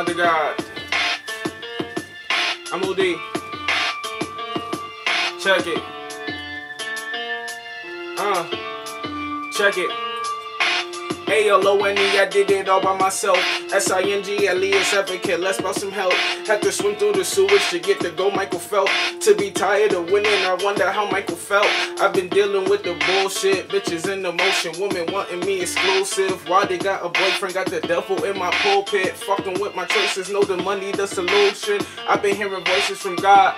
ModDaGod. I'm OD. Check it. Uh, check it. A-L-O-N-E, I did it all by myself. S-I-N-G, Elias Advocate, let's bout some help. Had to swim through the sewage to get to go Michael Phelps. To be tired of winning, I wonder how Michael felt. I've been dealing with the bullshit, bitches in the motion, women wanting me exclusive. Why they got a boyfriend, got the devil in my pulpit. Fucking with my choices, know the money, the solution. I've been hearing voices from God.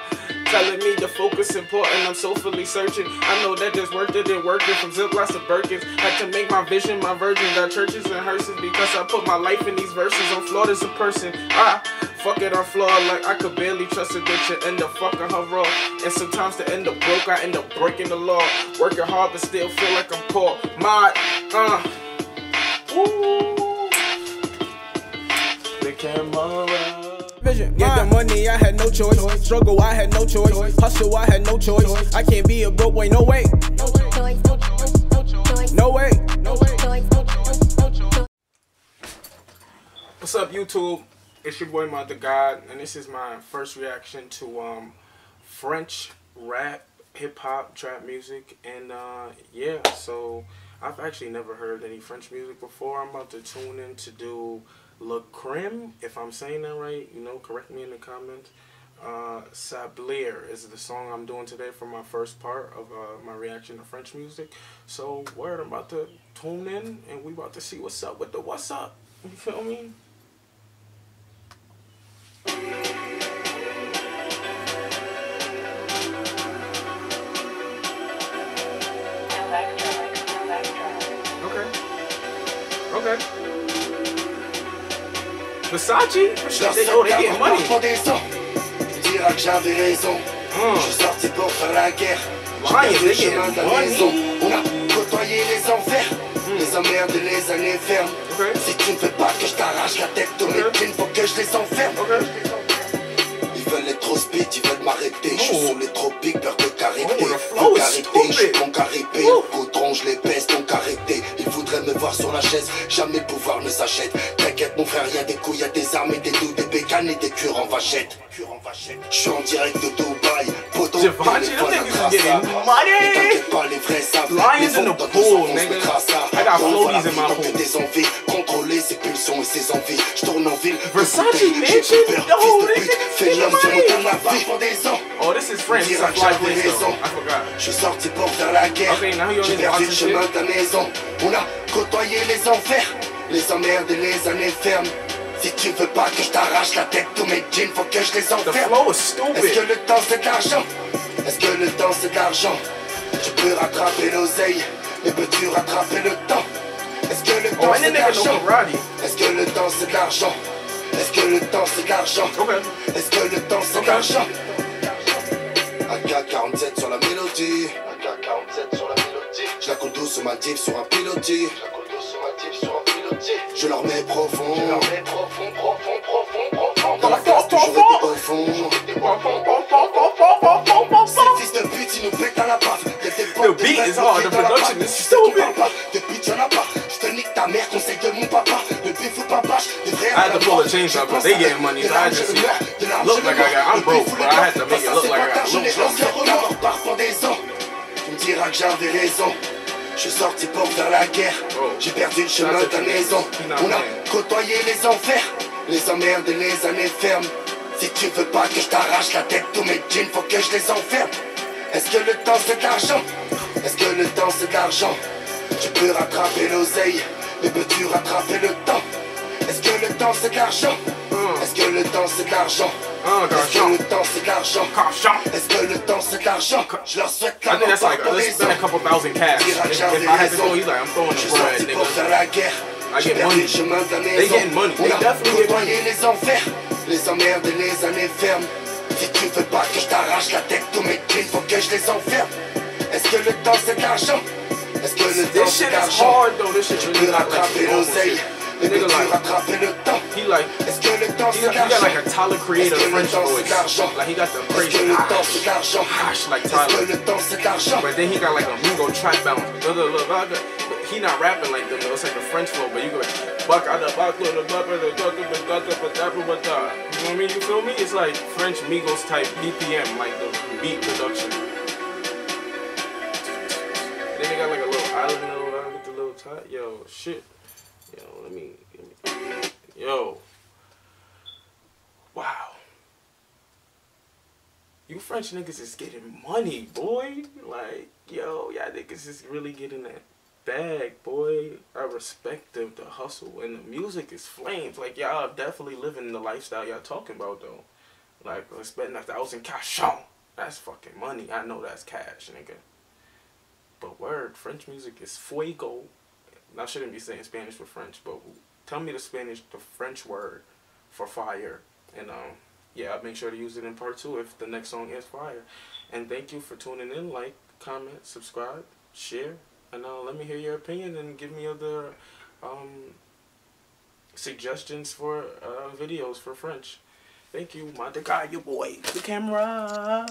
Telling me to focus important, I'm soulfully searching. I know that just worked it and working from ziplocs to Birkins. Had to make my vision my virgin. Got churches and hearses because I put my life in these verses. I'm flawed as a person. Ah, fuck it, I'm flawed like I could barely trust a bitch and end up fucking her raw. And sometimes to end up broke, I end up breaking the law. Working hard but still feel like I'm poor. My, uh, woo. The camera. Vision. Get the money, I had no choice. Struggle, I had no choice. Hustle, I had no choice. I can't be a broke boy, no way. No way. What's up, YouTube? It's your boy ModDaGod, and this is my first reaction to um French rap, hip hop, trap music, and uh, yeah. So I've actually never heard any French music before. I'm about to tune in to do Le Crime, if I'm saying that right, you know, correct me in the comments. Uh, Sablier is the song I'm doing today for my first part of uh, my reaction to French music. So, word, I'm about to tune in and we about to see what's up with the what's up. You feel me? Versace? They, oh, they getting money. Dira que j'avais raison. Mm. Je suis sorti pour faire la guerre. Lions, they de money. On a côtoyé les enfers, les emmerdes les années fermes. Si tu ne veux pas que je t'arrache la tête, tous mes jeans, faut que je les enferme. Ils veulent être trop speed, ils veulent m'arrêter. Je suis Oh. sous les tropiques, peur de carité. Oh, is Vulgarité, je suis mon caripé. Oh. Coutron, je les pèse, donc arrêtez. Ils voudraient me voir sur la chaise, jamais le pouvoir ne s'achète. T'inquiète, mon frère, y'a des couilles, y'a des armes et des douilles, des bécanes et des cures en vachette. Je suis en direct de Dubaï, poteau, Givenchy, téléphone them à niggas tracer. getting money. Mais t'inquiète pas, les vrais savent. Lions Les in the ventes dans pool, deux secondes, on se nigga. mettra ça. I got Donc floaties voilà, in my vie, donc pool. tes envies, contrôler ses pulsions et ses envies. Je tourne en ville, Versace bouteille, j'ai Mansion? plus peur, Yo, fils de they pute. getting Fais l'homme, money. dis-moi de ma vie pour des ans. Oh, this is French. It's a Dira que fly j'avais place though. raison. I forgot. Je suis sorti pour faire la guerre. Okay, now he only J'ai perdu le watches chemin shit. de la maison. On a côtoyé les enfers, les emmerdes et les années fermes. Si tu veux pas que je t'arrache la tête, tous mes jeans, faut que je les The enferme. Est-ce que le temps c'est de l'argent? Est-ce que le temps c'est de l'argent? Je peux rattraper l'oseille, mais peux-tu rattraper le temps? Est-ce que le Oh, temps c'est de l'argent? Est-ce que le temps c'est de l'argent? Est-ce que le temps c'est de l'argent? Okay. Est-ce que le temps c'est de l'argent AK-47 sur la mélodie AK-47 sur la mélodie. Je la coule douce sur ma div sur un pilotis Je leur mets profond Je leur mets profond, profond, profond, profond Dans la classe toujours au fond Ces fils de pute, ils nous pètent à la potes de beat is hard, the production is Tu stupid. parle pas, de pute y'en a pas. Je te nique ta mère, conseil de mon papa. Le ou papache, des frères. I had to pull the chains up 'cause they getting money, so I just look like I got- I'm broke, but I had to make it look like I got- look broke. La mort par pendaison. Tu me diras que j'avais raison. Je suis sorti pour faire la guerre. Oh. J'ai perdu le chemin de ta maison. On a côtoyé les enfers, les emmerdes et les années fermes. Si tu veux pas que je t'arrache la tête, tous mes jeans, faut que je les enferme. Est-ce que le temps c'est de l'argent? Est-ce que le temps c'est de l'argent? Tu peux rattraper l'oseille, mais peux-tu rattraper le temps? Est-ce que le temps c'est de l'argent? Est-ce que le temps c'est de l'argent Oh, Est-ce que le temps c'est de l'argent Est-ce que le temps c'est de l'argent Je leur souhaite la mort par let's spend a pendaison. couple thousand cash. Dira que j'avais I had to raison. he's like, I'm throwing Je suis sorti pour faire la guerre. J'ai perdu le chemin de la maison. On a côtoyé les enfers, les emmerdes et les années fermes. Si tu veux pas que je t'arrache la tête, tous mes jeans, faut que je les enferme. Est-ce que le temps c'est de l'argent Est-ce que le temps c'est de l'argent hard though. This shit Tu peux rattraper l'oseille, mais peux-tu rattraper le temps Est-ce que he got, like a Tyler Creator French voice. Like he got the crazy gosh, like Tyler. But then he got like a Migos trap bounce. He not rapping like them though. It's like a French flow, but you go buck out the buck the the the the the the You know what I mean? You feel me? It's like French Migos type BPM, like the beat production. Then they got like a little island little with the little top. Yo, shit. Yo, let me. Yo. You French niggas is getting money, boy. Like, yo, y'all niggas is really getting that bag, boy. I respect the, the hustle. And the music is flames. Like, y'all definitely living the lifestyle y'all talking about, though. Like, spending a thousand cash on. That's fucking money. I know that's cash, nigga. But word, French music is fuego. I shouldn't be saying Spanish for French, but tell me the Spanish, the French word for fire. And, um, yeah, I'll make sure to use it in part two if the next song is fire. And thank you for tuning in. Like, comment, subscribe, share. And uh, let me hear your opinion and give me other um, suggestions for uh, videos for French. Thank you, my guy, your boy, the camera.